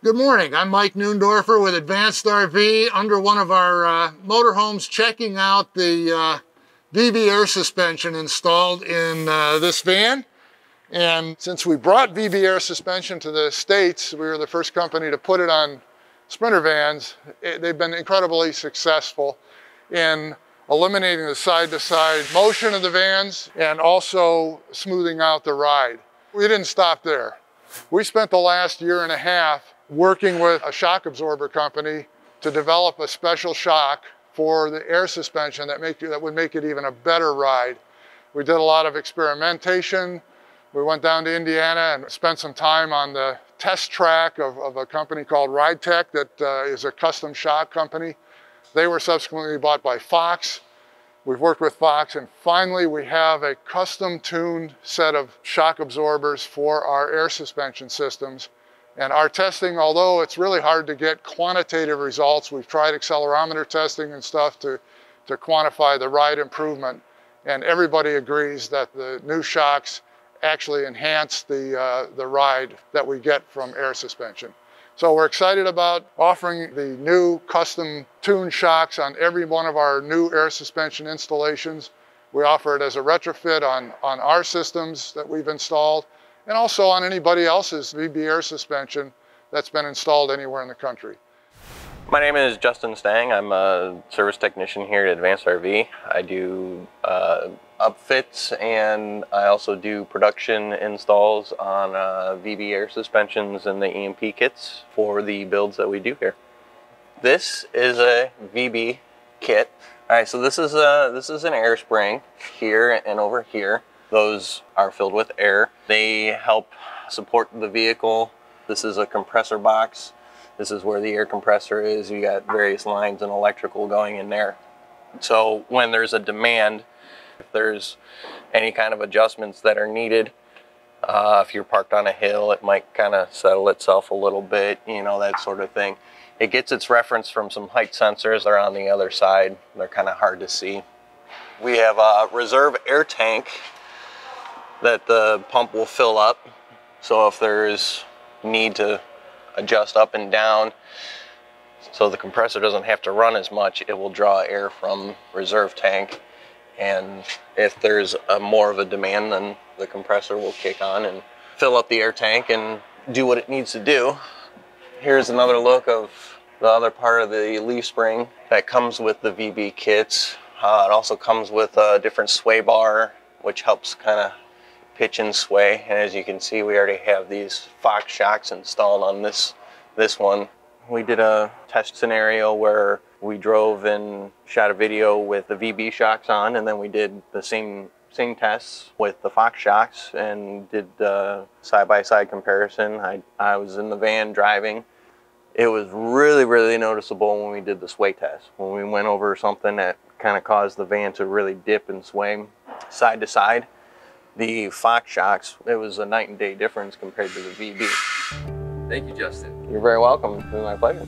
Good morning. I'm Mike Neundorfer with Advanced RV under one of our uh, motorhomes checking out the uh, air suspension installed in uh, this van. And since we brought VB air suspension to the States, we were the first company to put it on Sprinter vans. It, they've been incredibly successful in eliminating the side-to-side -side motion of the vans and also smoothing out the ride. We didn't stop there. We spent the last year and a half working with a shock absorber company to develop a special shock for the air suspension that, make, that would make it even a better ride. We did a lot of experimentation. We went down to Indiana and spent some time on the test track of, of a company called RideTech that uh, is a custom shock company. They were subsequently bought by Fox. We've worked with Fox and finally we have a custom tuned set of shock absorbers for our air suspension systems. And our testing, although it's really hard to get quantitative results, we've tried accelerometer testing and stuff to, to quantify the ride improvement. And everybody agrees that the new shocks actually enhance the, uh, the ride that we get from air suspension. So we're excited about offering the new custom tuned shocks on every one of our new air suspension installations. We offer it as a retrofit on, on our systems that we've installed and also on anybody else's VB air suspension that's been installed anywhere in the country. My name is Justin Stang. I'm a service technician here at Advanced RV. I do uh, upfits and I also do production installs on uh, VB air suspensions and the EMP kits for the builds that we do here. This is a VB kit. All right, so this is a this is an air spring here and over here. Those are filled with air. They help support the vehicle. This is a compressor box this is where the air compressor is. You got various lines and electrical going in there. So when there's a demand, if there's any kind of adjustments that are needed, uh, if you're parked on a hill, it might kind of settle itself a little bit, you know, that sort of thing. It gets its reference from some height sensors. They're on the other side. They're kind of hard to see. We have a reserve air tank that the pump will fill up. So if there's need to adjust up and down so the compressor doesn't have to run as much. It will draw air from reserve tank. And if there's a more of a demand, then the compressor will kick on and fill up the air tank and do what it needs to do. Here's another look of the other part of the leaf spring that comes with the VB kits. Uh, it also comes with a different sway bar, which helps kind of pitch and sway. And as you can see, we already have these Fox shocks installed on this, this one. We did a test scenario where we drove and shot a video with the VB shocks on, and then we did the same same tests with the Fox shocks and did a side-by-side comparison. I, I was in the van driving. It was really, really noticeable when we did the sway test. When we went over something that kind of caused the van to really dip and sway side to side, the Fox shocks, it was a night and day difference compared to the VB. Thank you, Justin. You're very welcome. It's been my pleasure.